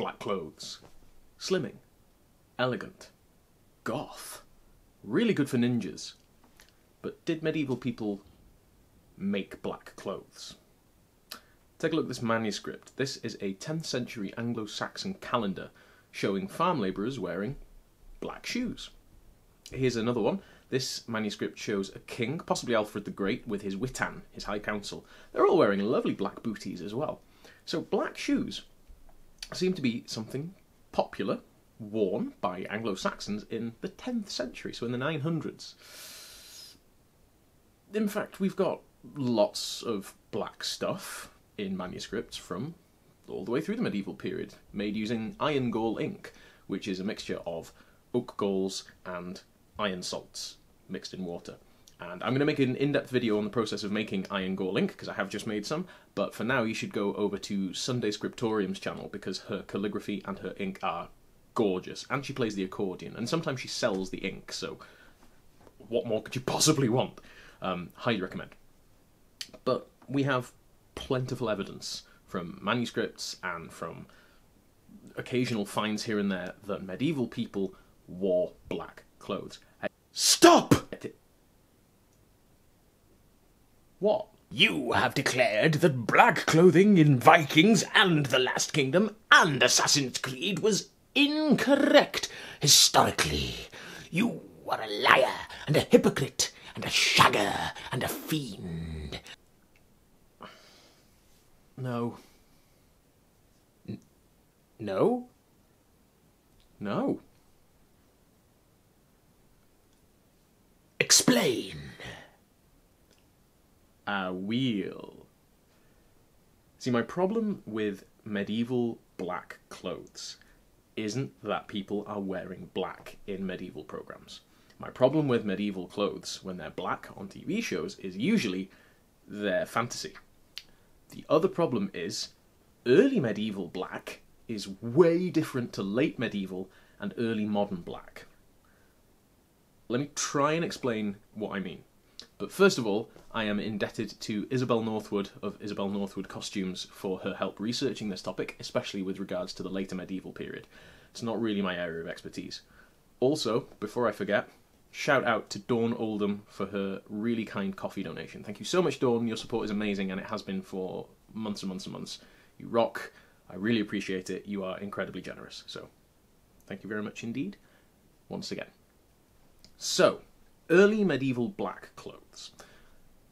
black clothes. Slimming. Elegant. Goth. Really good for ninjas. But did medieval people make black clothes? Take a look at this manuscript. This is a 10th century Anglo Saxon calendar showing farm labourers wearing black shoes. Here's another one. This manuscript shows a king, possibly Alfred the Great, with his witan, his high council. They're all wearing lovely black booties as well. So, black shoes seem to be something popular, worn by Anglo Saxons in the 10th century, so in the 900s. In fact, we've got lots of black stuff in manuscripts from all the way through the medieval period, made using iron gall ink, which is a mixture of oak galls and iron salts mixed in water. And I'm going to make an in-depth video on the process of making iron gall ink, because I have just made some, but for now you should go over to Sunday Scriptorium's channel, because her calligraphy and her ink are gorgeous, and she plays the accordion, and sometimes she sells the ink, so what more could you possibly want? Um, highly recommend. But we have plentiful evidence from manuscripts and from occasional finds here and there that medieval people wore black clothes. Stop! What? You have declared that black clothing in Vikings and the Last Kingdom and Assassin's Creed was incorrect historically. You are a liar and a hypocrite and a shagger and a fiend. No. No? No. Explain. A wheel. See, my problem with medieval black clothes isn't that people are wearing black in medieval programs. My problem with medieval clothes when they're black on TV shows is usually their fantasy. The other problem is early medieval black is way different to late medieval and early modern black. Let me try and explain what I mean. But first of all, I am indebted to Isabel Northwood of Isabel Northwood Costumes for her help researching this topic, especially with regards to the later medieval period. It's not really my area of expertise. Also, before I forget, shout out to Dawn Oldham for her really kind coffee donation. Thank you so much, Dawn. Your support is amazing, and it has been for months and months and months. You rock. I really appreciate it. You are incredibly generous. So, thank you very much indeed, once again. So, early medieval black clothes.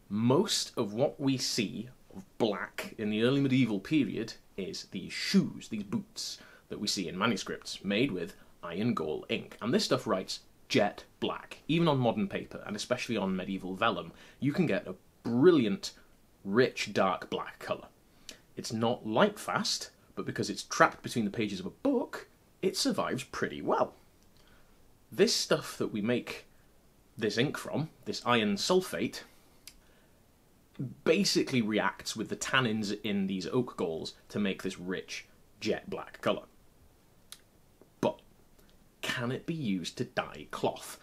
Most of what we see of black in the early medieval period is these shoes, these boots that we see in manuscripts made with iron gall ink. And this stuff writes jet black. Even on modern paper, and especially on medieval vellum, you can get a brilliant, rich, dark black colour. It's not light fast, but because it's trapped between the pages of a book, it survives pretty well. This stuff that we make this ink from, this iron sulfate, basically reacts with the tannins in these oak galls to make this rich jet black colour. But can it be used to dye cloth?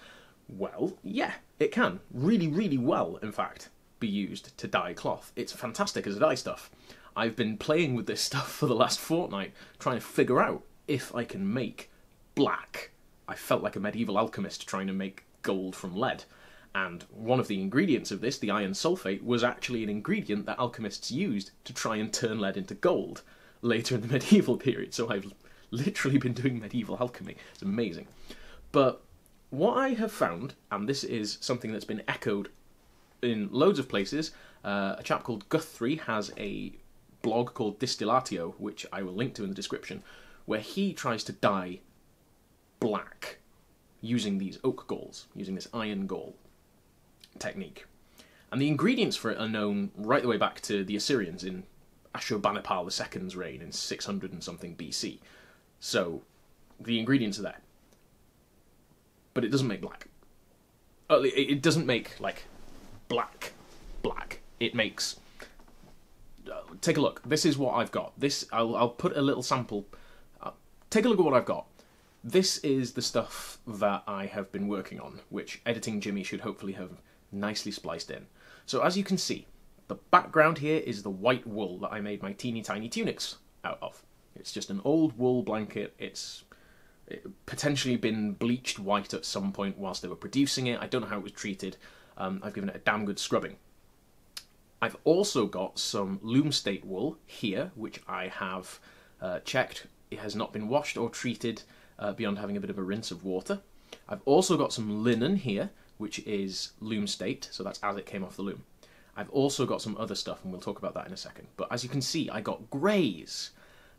Well, yeah, it can. Really, really well, in fact, be used to dye cloth. It's fantastic as a dye stuff. I've been playing with this stuff for the last fortnight, trying to figure out if I can make black. I felt like a medieval alchemist trying to make gold from lead. And one of the ingredients of this, the iron sulfate, was actually an ingredient that alchemists used to try and turn lead into gold later in the medieval period. So I've literally been doing medieval alchemy. It's amazing. But what I have found, and this is something that's been echoed in loads of places, uh, a chap called Guthrie has a blog called Distillatio, which I will link to in the description, where he tries to dye black using these oak galls, using this iron gall technique. And the ingredients for it are known right the way back to the Assyrians in Ashurbanipal II's reign in 600 and something BC. So the ingredients are there. But it doesn't make black. Uh, it doesn't make, like, black, black. It makes. Uh, take a look. This is what I've got. This I'll, I'll put a little sample. Uh, take a look at what I've got. This is the stuff that I have been working on, which editing Jimmy should hopefully have nicely spliced in. So as you can see, the background here is the white wool that I made my teeny tiny tunics out of. It's just an old wool blanket. It's potentially been bleached white at some point whilst they were producing it. I don't know how it was treated. Um, I've given it a damn good scrubbing. I've also got some loom state wool here, which I have uh, checked. It has not been washed or treated uh, beyond having a bit of a rinse of water. I've also got some linen here, which is loom state, so that's as it came off the loom. I've also got some other stuff, and we'll talk about that in a second. But as you can see, I got greys.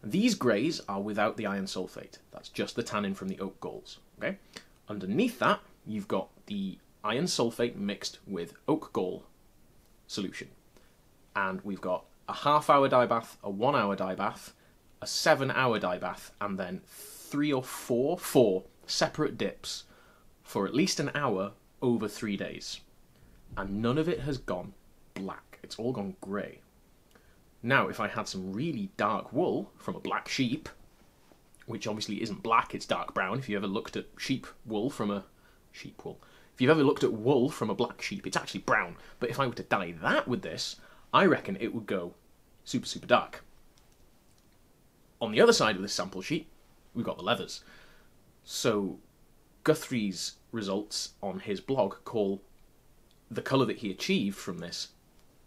These greys are without the iron sulfate. That's just the tannin from the oak galls. Okay. Underneath that, you've got the iron sulfate mixed with oak gall solution, and we've got a half-hour dye bath, a one-hour dye bath, a seven-hour dye bath, and then three or four, four separate dips for at least an hour over three days, and none of it has gone black. It's all gone grey. Now, if I had some really dark wool from a black sheep, which obviously isn't black, it's dark brown. If you ever looked at sheep wool from a sheep wool, if you've ever looked at wool from a black sheep, it's actually brown. But if I were to dye that with this, I reckon it would go super, super dark. On the other side of this sample sheet, we've got the leathers. So Guthrie's results on his blog call the colour that he achieved from this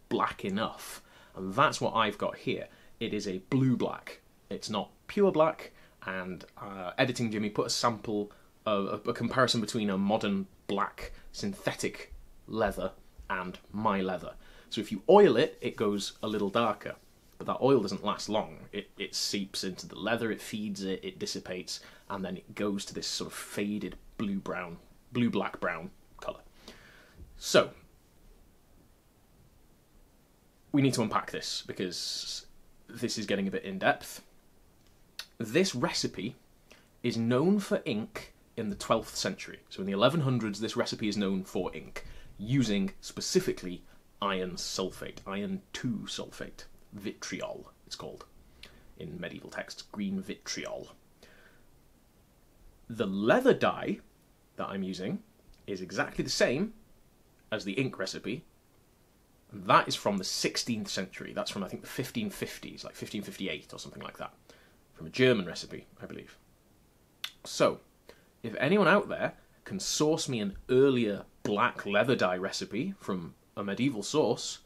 black enough. And that's what I've got here. It is a blue black. It's not pure black. And uh, editing Jimmy put a sample, of, a, a comparison between a modern black synthetic leather and my leather. So if you oil it, it goes a little darker. But that oil doesn't last long. It, it seeps into the leather, it feeds it, it dissipates, and then it goes to this sort of faded blue brown, blue black brown colour. So, we need to unpack this because this is getting a bit in depth. This recipe is known for ink in the 12th century. So in the 1100s, this recipe is known for ink using specifically iron sulfate, iron 2 sulfate, vitriol, it's called in medieval texts, green vitriol. The leather dye that I'm using is exactly the same as the ink recipe. And that is from the 16th century. That's from, I think, the 1550s, like 1558 or something like that. From a German recipe, I believe. So, if anyone out there can source me an earlier black leather dye recipe from a medieval source,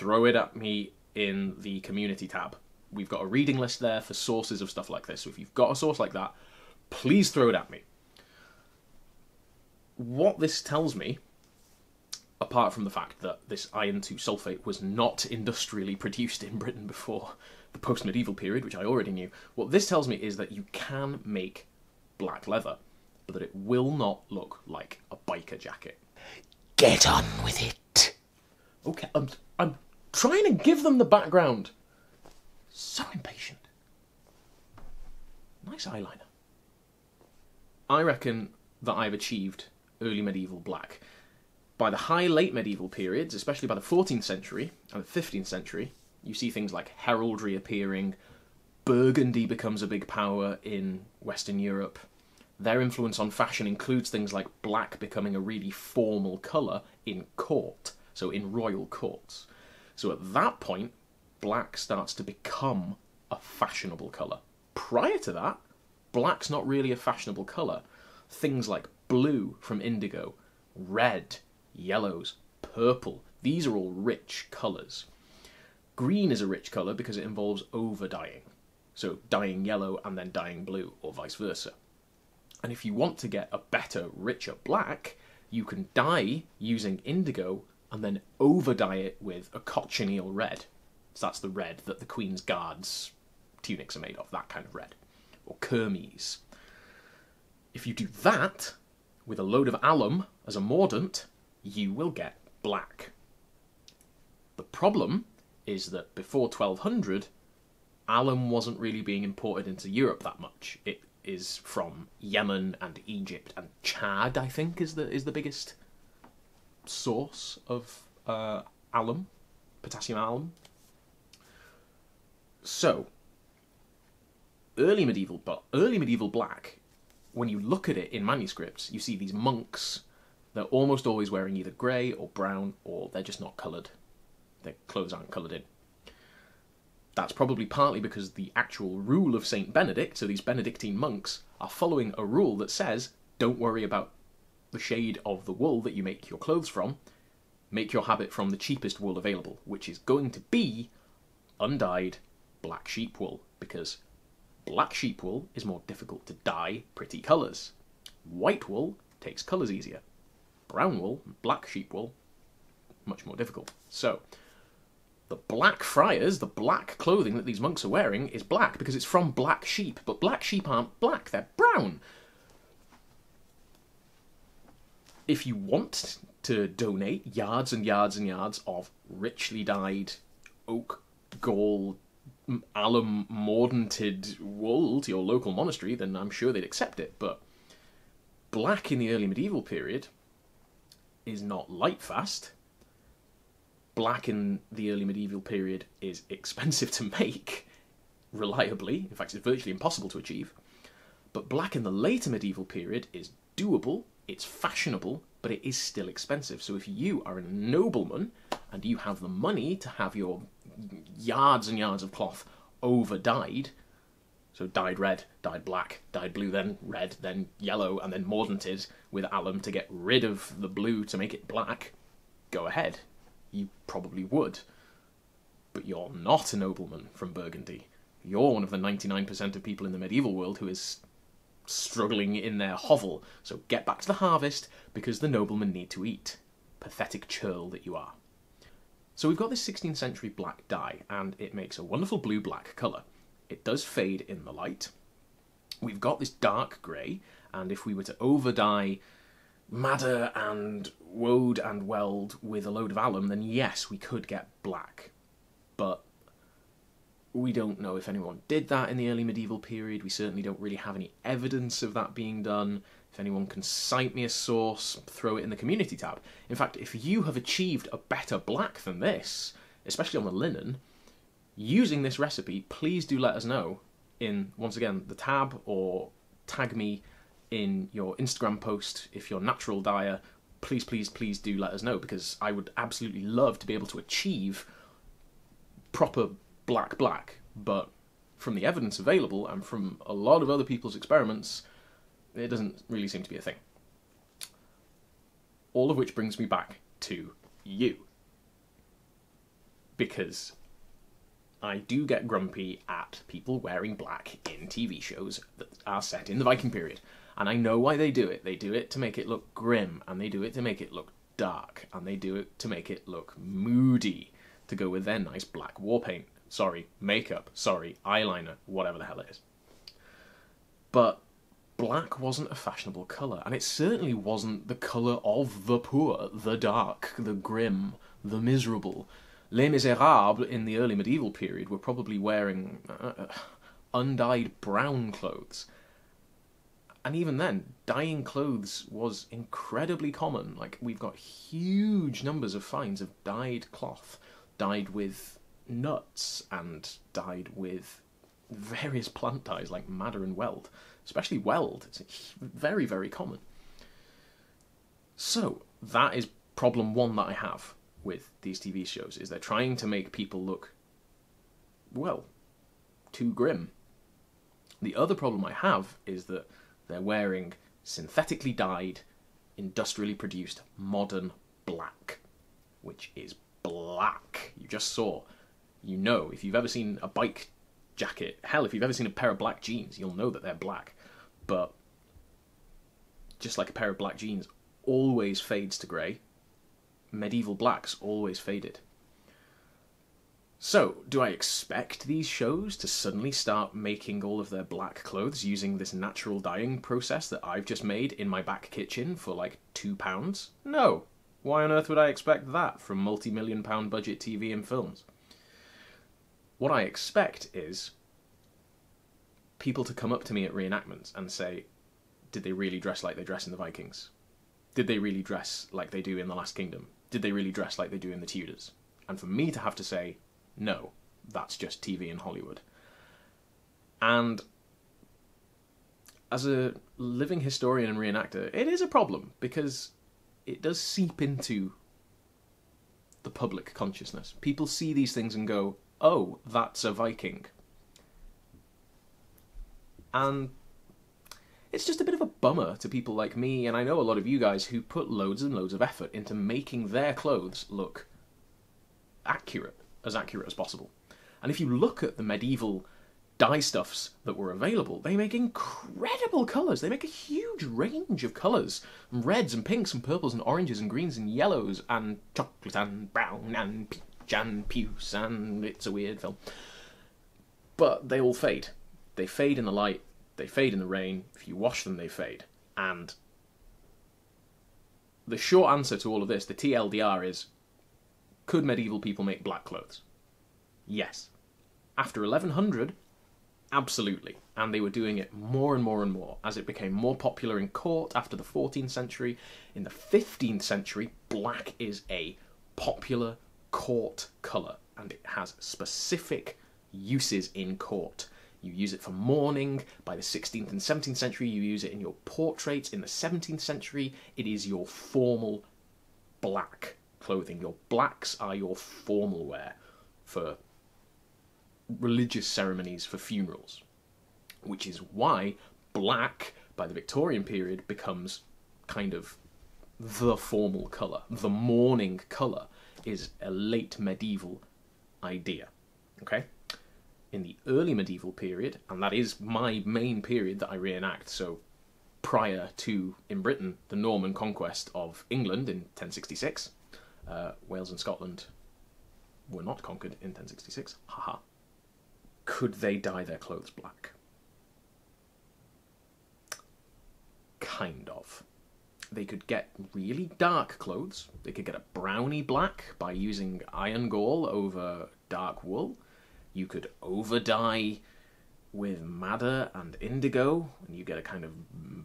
throw it at me in the community tab. We've got a reading list there for sources of stuff like this. So if you've got a source like that, please throw it at me what this tells me, apart from the fact that this iron 2 sulfate was not industrially produced in Britain before the post medieval period, which I already knew, what this tells me is that you can make black leather, but that it will not look like a biker jacket. Get on with it. Okay, I'm, I'm trying to give them the background. So impatient. Nice eyeliner. I reckon that I've achieved early medieval black. By the high late medieval periods, especially by the 14th century and the 15th century, you see things like heraldry appearing, Burgundy becomes a big power in Western Europe. Their influence on fashion includes things like black becoming a really formal colour in court, so in royal courts. So at that point, black starts to become a fashionable colour. Prior to that, black's not really a fashionable colour. Things like blue from indigo, red, yellows, purple. These are all rich colours. Green is a rich colour because it involves over dyeing. So dyeing yellow and then dyeing blue, or vice versa. And if you want to get a better, richer black, you can dye using indigo and then over dye it with a cochineal red. So that's the red that the Queen's Guards tunics are made of, that kind of red. Or kermes. If you do that, with a load of alum as a mordant, you will get black. The problem is that before 1200, alum wasn't really being imported into Europe that much. It is from Yemen and Egypt and Chad, I think, is the is the biggest source of uh, alum, potassium alum. So, early medieval, but early medieval black when you look at it in manuscripts, you see these monks. They're almost always wearing either grey or brown, or they're just not coloured. Their clothes aren't coloured in. That's probably partly because the actual rule of St. Benedict, so these Benedictine monks, are following a rule that says don't worry about the shade of the wool that you make your clothes from, make your habit from the cheapest wool available, which is going to be undyed black sheep wool, because black sheep wool is more difficult to dye pretty colours. White wool takes colours easier. Brown wool, black sheep wool, much more difficult. So, the black friars, the black clothing that these monks are wearing, is black because it's from black sheep. But black sheep aren't black, they're brown. If you want to donate yards and yards and yards of richly dyed oak, gall, alum mordanted wool to your local monastery, then I'm sure they'd accept it. But black in the early medieval period is not light fast. Black in the early medieval period is expensive to make reliably. In fact, it's virtually impossible to achieve. But black in the later medieval period is doable, it's fashionable, but it is still expensive. So if you are a nobleman and you have the money to have your yards and yards of cloth over dyed, so dyed red, dyed black, dyed blue, then red, then yellow, and then mordanted with alum to get rid of the blue to make it black, go ahead. You probably would. But you're not a nobleman from Burgundy. You're one of the 99% of people in the medieval world who is struggling in their hovel. So get back to the harvest because the noblemen need to eat. Pathetic churl that you are. So we've got this 16th century black dye, and it makes a wonderful blue black colour. It does fade in the light. We've got this dark grey, and if we were to over dye madder and woad and weld with a load of alum, then yes, we could get black. But we don't know if anyone did that in the early medieval period. We certainly don't really have any evidence of that being done. If anyone can cite me a source, throw it in the community tab. In fact, if you have achieved a better black than this, especially on the linen, using this recipe, please do let us know in, once again, the tab or tag me in your Instagram post if you're natural dyer. Please, please, please do let us know because I would absolutely love to be able to achieve proper black black, but from the evidence available and from a lot of other people's experiments, it doesn't really seem to be a thing. All of which brings me back to you. Because I do get grumpy at people wearing black in TV shows that are set in the Viking period. And I know why they do it. They do it to make it look grim, and they do it to make it look dark, and they do it to make it look moody, to go with their nice black war paint. Sorry, makeup. Sorry, eyeliner. Whatever the hell it is. But black wasn't a fashionable colour, and it certainly wasn't the colour of the poor, the dark, the grim, the miserable. Les Miserables in the early medieval period were probably wearing uh, undyed brown clothes. And even then, dyeing clothes was incredibly common. Like, we've got huge numbers of finds of dyed cloth, dyed with nuts, and dyed with various plant dyes like madder and weld, especially weld. It's very, very common. So, that is problem one that I have with these TV shows is they're trying to make people look well, too grim. The other problem I have is that they're wearing synthetically dyed, industrially produced modern black, which is black. You just saw. You know, if you've ever seen a bike jacket, hell, if you've ever seen a pair of black jeans, you'll know that they're black. But just like a pair of black jeans always fades to grey, medieval blacks always faded. So, do I expect these shows to suddenly start making all of their black clothes using this natural dyeing process that I've just made in my back kitchen for like two pounds? No. Why on earth would I expect that from multi million pound budget TV and films? What I expect is people to come up to me at reenactments and say, Did they really dress like they dress in the Vikings? Did they really dress like they do in the Last Kingdom? Did they really dress like they do in the Tudors? And for me to have to say, no, that's just TV in Hollywood. And as a living historian and reenactor, it is a problem because it does seep into the public consciousness. People see these things and go, oh, that's a Viking. And it's just a bit of a bummer to people like me, and I know a lot of you guys who put loads and loads of effort into making their clothes look accurate, as accurate as possible. And if you look at the medieval dye stuffs that were available, they make incredible colours. They make a huge range of colours reds and pinks and purples and oranges and greens and yellows and chocolate and brown and and puce and it's a weird film. But they all fade. They fade in the light, they fade in the rain. If you wash them, they fade. And the short answer to all of this, the TLDR, is could medieval people make black clothes? Yes. After 1100, absolutely. And they were doing it more and more and more as it became more popular in court after the 14th century. In the 15th century, black is a popular court colour and it has specific uses in court. You use it for mourning. By the 16th and 17th century, you use it in your portraits. In the 17th century, it is your formal black clothing. Your blacks are your formal wear for religious ceremonies, for funerals. Which is why black, by the Victorian period, becomes kind of the formal colour. The mourning colour is a late medieval idea. Okay? in the early medieval period, and that is my main period that I reenact. So, prior to, in Britain, the Norman conquest of England in 1066, uh, Wales and Scotland were not conquered in 1066. Haha. Could they dye their clothes black? Kind of. They could get really dark clothes. They could get a browny black by using iron gall over dark wool you could over dye with madder and indigo, and you get a kind of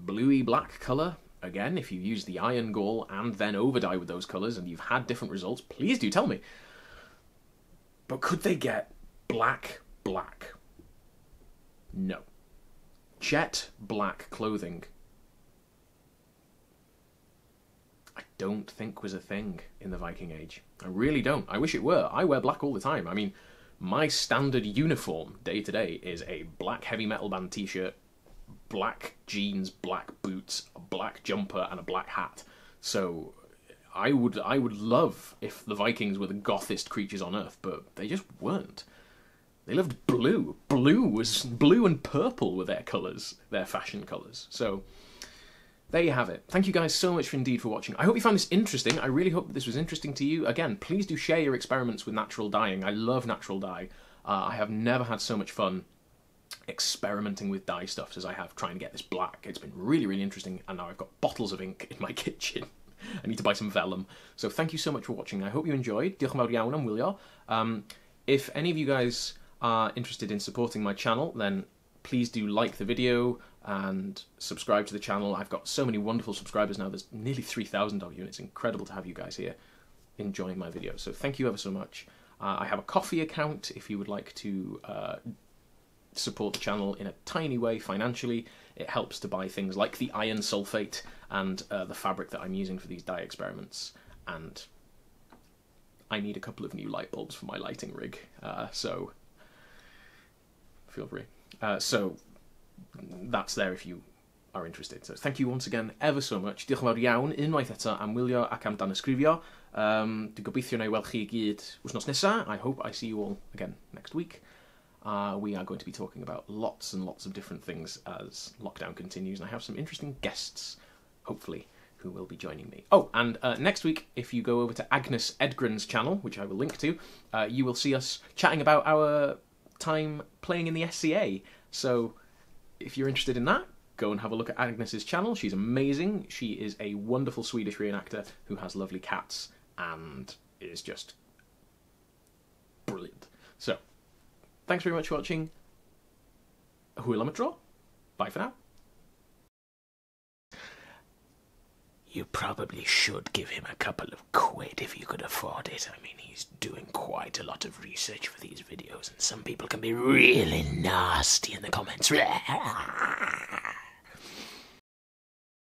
bluey black colour. Again, if you use the iron gall and then over dye with those colours and you've had different results, please do tell me. But could they get black black? No. Jet black clothing I don't think was a thing in the Viking Age. I really don't. I wish it were. I wear black all the time. I mean, my standard uniform day to day is a black heavy metal band t shirt, black jeans, black boots, a black jumper, and a black hat. So I would I would love if the Vikings were the gothest creatures on earth, but they just weren't. They loved blue. Blue was blue and purple were their colours, their fashion colours. So there you have it. Thank you guys so much for indeed for watching. I hope you found this interesting. I really hope this was interesting to you. Again, please do share your experiments with natural dyeing. I love natural dye. Uh, I have never had so much fun experimenting with dye stuffs as I have trying to get this black. It's been really, really interesting, and now I've got bottles of ink in my kitchen. I need to buy some vellum. So thank you so much for watching. I hope you enjoyed. Diolch yn iawn am wylio. Um, if any of you guys are interested in supporting my channel, then please do like the video and subscribe to the channel. I've got so many wonderful subscribers now. There's nearly 3,000 of you, and it's incredible to have you guys here enjoying my videos. So thank you ever so much. Uh, I have a Ko-fi account if you would like to uh, support the channel in a tiny way financially. It helps to buy things like the iron sulfate and uh, the fabric that I'm using for these dye experiments. And I need a couple of new light bulbs for my lighting rig, uh, so feel free. Uh, so that's there if you are interested. So thank you once again ever so much. Diolch yn fawr iawn unwaith eto am wylio ac am dan ysgrifio. Um, dwi'n gobeithio na i weld chi i gyd wythnos nesa. I hope I see you all again next week. Uh, we are going to be talking about lots and lots of different things as lockdown continues, and I have some interesting guests, hopefully, who will be joining me. Oh, and uh, next week, if you go over to Agnes Edgren's channel, which I will link to, uh, you will see us chatting about our time playing in the SCA. So if you're interested in that, go and have a look at Agnes's channel. She's amazing. She is a wonderful Swedish reenactor who has lovely cats and is just brilliant. So, thanks very much for watching. Am Bye for now. You probably should give him a couple of quid if you could afford it. I mean, he's doing quite a lot of research for these videos, and some people can be really nasty in the comments.